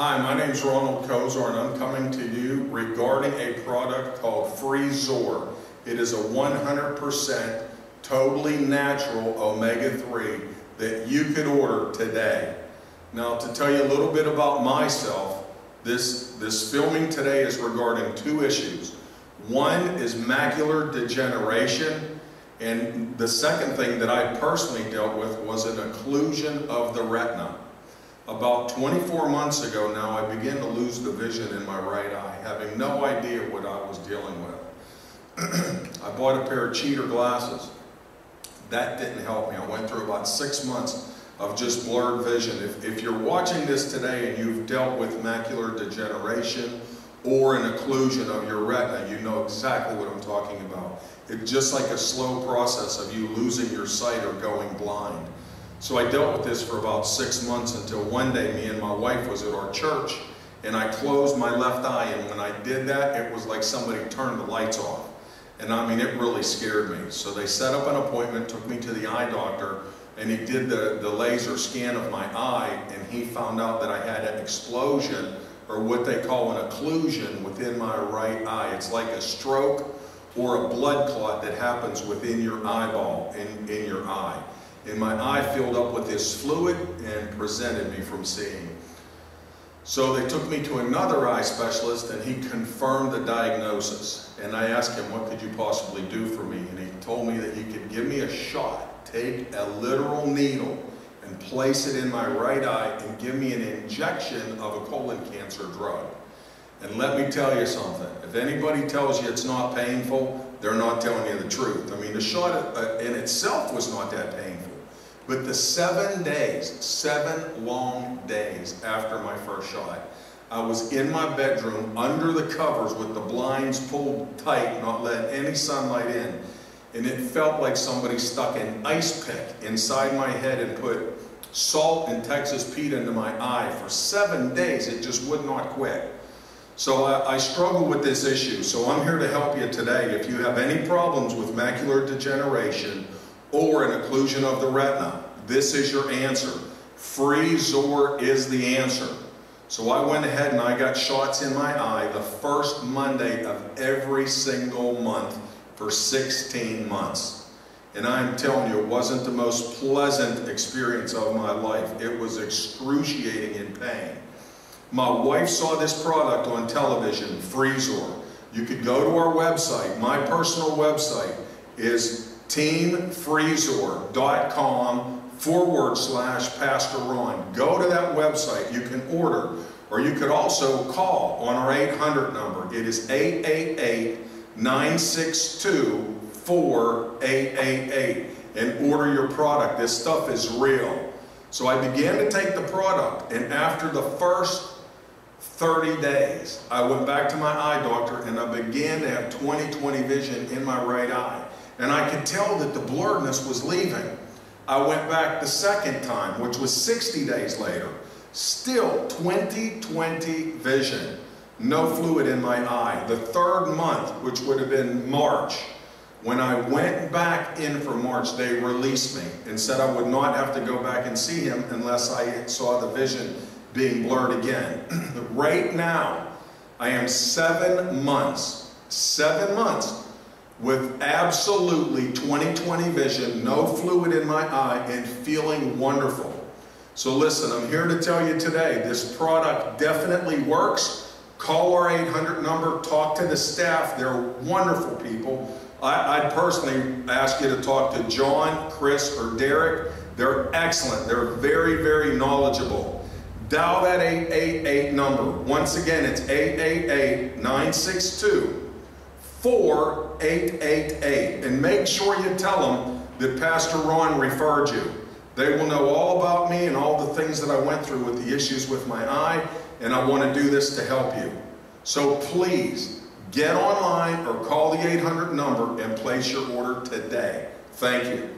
Hi, my name is Ronald Kosor and I'm coming to you regarding a product called Frezzor. It is a 100% totally natural omega-3 that you could order today. Now to tell you a little bit about myself, this, this filming today is regarding two issues. One is macular degeneration and the second thing that I personally dealt with was an occlusion of the retina. About 24 months ago now, I began to lose the vision in my right eye, having no idea what I was dealing with. I bought a pair of cheater glasses. That didn't help me. I went through about six months of just blurred vision. If, if you're watching this today and you've dealt with macular degeneration or an occlusion of your retina, you know exactly what I'm talking about. It's just like a slow process of you losing your sight or going blind. So I dealt with this for about six months until one day me and my wife was at our church and I closed my left eye and when I did that it was like somebody turned the lights off. And I mean it really scared me. So they set up an appointment, took me to the eye doctor and he did the, the laser scan of my eye and he found out that I had an explosion or what they call an occlusion within my right eye. It's like a stroke or a blood clot that happens within your eyeball, in, in your eye and my eye filled up with this fluid and prevented me from seeing. So they took me to another eye specialist and he confirmed the diagnosis. And I asked him, what could you possibly do for me? And he told me that he could give me a shot, take a literal needle and place it in my right eye and give me an injection of a colon cancer drug. And let me tell you something, if anybody tells you it's not painful, they're not telling you the truth. I mean, the shot uh, in itself was not that painful. But the seven days, seven long days after my first shot, I was in my bedroom under the covers with the blinds pulled tight, not letting any sunlight in. And it felt like somebody stuck an ice pick inside my head and put salt and Texas Pete into my eye. For seven days, it just would not quit. So I, I, struggle with this issue. So I'm here to help you today. If you have any problems with macular degeneration, or an occlusion of the retina. This is your answer. Frezzor is the answer. So I went ahead and I got shots in my eye the first Monday of every single month for 16 months. And I'm telling you, it wasn't the most pleasant experience of my life. It was excruciating in pain. My wife saw this product on television, Frezzor. You could go to our website. My personal website is teamfrezzor.com forward slash Pastor Ron. Go to that website. You can order, or you could also call on our 800 number. It is 888 962 4888 and order your product. This stuff is real. So I began to take the product, and after the first 30 days, I went back to my eye doctor and I began to have 20/20 vision in my right eye. And I could tell that the blurredness was leaving. I went back the second time, which was 60 days later. Still 20/20 vision. No fluid in my eye. The third month, which would have been March, when I went back in for March, they released me and said I would not have to go back and see him unless I saw the vision being blurred again. right now, I am seven months, seven months with absolutely 20/20 vision, no fluid in my eye, and feeling wonderful. So listen, I'm here to tell you today, this product definitely works. Call our 800 number, talk to the staff. They're wonderful people. I, personally ask you to talk to John, Chris, or Derek. They're excellent. They're very, very knowledgeable. Dial that 888 number. Once again, it's 888 962 4888 and make sure you tell them that Pastor Ron referred you. They will know all about me and all the things that I went through with the issues with my eye, and I want to do this to help you. So please get online or call the 800 number and place your order today. Thank you.